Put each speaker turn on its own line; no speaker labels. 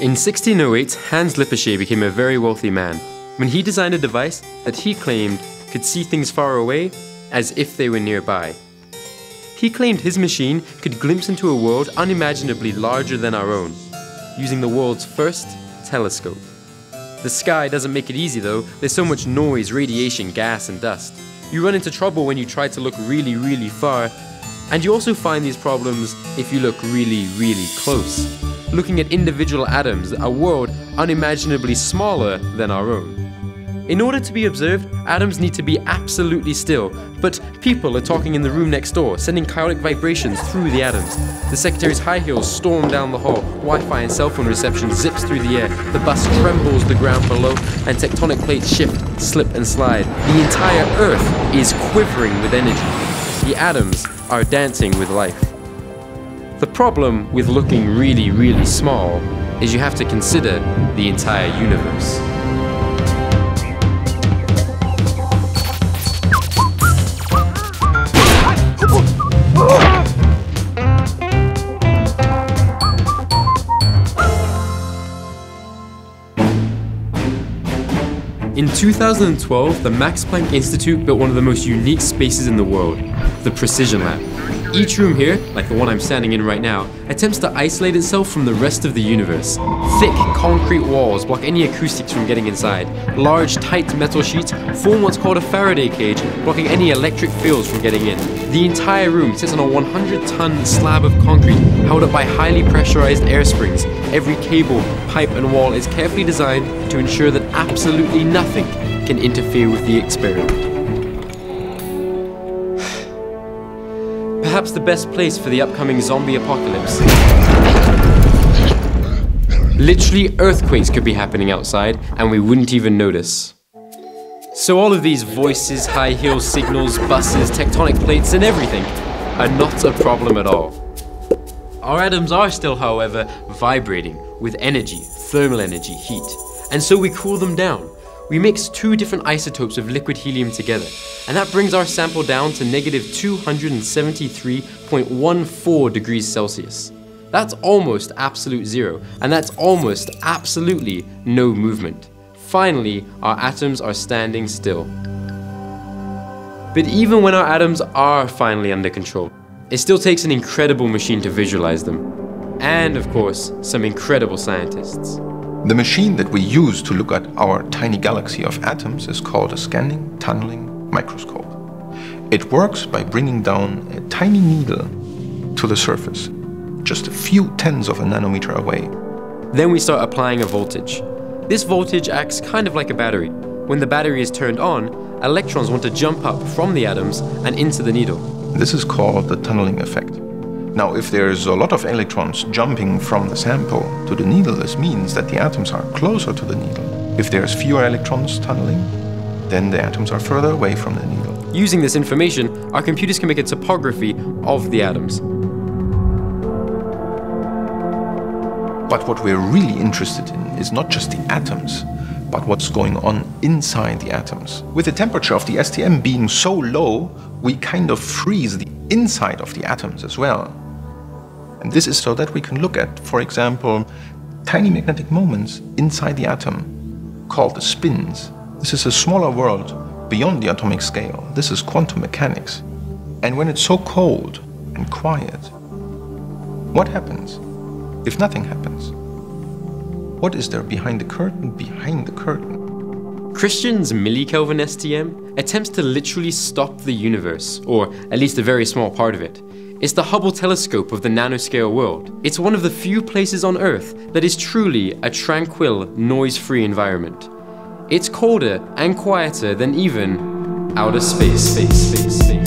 In 1608, Hans Lippershey became a very wealthy man when he designed a device that he claimed could see things far away as if they were nearby. He claimed his machine could glimpse into a world unimaginably larger than our own, using the world's first telescope. The sky doesn't make it easy though, there's so much noise, radiation, gas, and dust. You run into trouble when you try to look really, really far, and you also find these problems if you look really, really close. Looking at individual atoms, a world unimaginably smaller than our own. In order to be observed, atoms need to be absolutely still, but people are talking in the room next door, sending chaotic vibrations through the atoms. The secretary's high heels storm down the hall, Wi-Fi and cell phone reception zips through the air, the bus trembles the ground below, and tectonic plates shift, slip and slide. The entire Earth is quivering with energy. The atoms are dancing with life. The problem with looking really, really small is you have to consider the entire universe. In 2012, the Max Planck Institute built one of the most unique spaces in the world, the Precision Lab. Each room here, like the one I'm standing in right now, attempts to isolate itself from the rest of the universe. Thick concrete walls block any acoustics from getting inside. Large, tight metal sheets form what's called a Faraday cage, blocking any electric fields from getting in. The entire room sits on a 100-ton slab of concrete held up by highly pressurized air springs. Every cable, pipe and wall is carefully designed to ensure that absolutely nothing can interfere with the experiment. Perhaps the best place for the upcoming zombie apocalypse. Literally, earthquakes could be happening outside, and we wouldn't even notice. So all of these voices, high heel signals, buses, tectonic plates, and everything are not a problem at all. Our atoms are still, however, vibrating with energy, thermal energy, heat, and so we cool them down. We mix two different isotopes of liquid helium together, and that brings our sample down to negative 273.14 degrees Celsius. That's almost absolute zero, and that's almost absolutely no movement. Finally, our atoms are standing still. But even when our atoms are finally under control, it still takes an incredible machine to visualize them. And of course, some incredible scientists.
The machine that we use to look at our tiny galaxy of atoms is called a scanning tunneling microscope. It works by bringing down a tiny needle to the surface, just a few tenths of a nanometer away.
Then we start applying a voltage. This voltage acts kind of like a battery. When the battery is turned on, electrons want to jump up from the atoms and into the needle.
This is called the tunneling effect. Now, if there's a lot of electrons jumping from the sample to the needle, this means that the atoms are closer to the needle. If there's fewer electrons tunneling, then the atoms are further away from the needle.
Using this information, our computers can make a topography of the atoms.
But what we're really interested in is not just the atoms, but what's going on inside the atoms. With the temperature of the STM being so low, we kind of freeze the inside of the atoms as well. And this is so that we can look at, for example, tiny magnetic moments inside the atom called the spins. This is a smaller world beyond the atomic scale. This is quantum mechanics. And when it's so cold and quiet, what happens if nothing happens? What is there behind the curtain, behind the curtain?
Christian's millikelvin STM attempts to literally stop the universe, or at least a very small part of it. It's the Hubble telescope of the nanoscale world. It's one of the few places on Earth that is truly a tranquil, noise-free environment. It's colder and quieter than even outer space. space, space, space.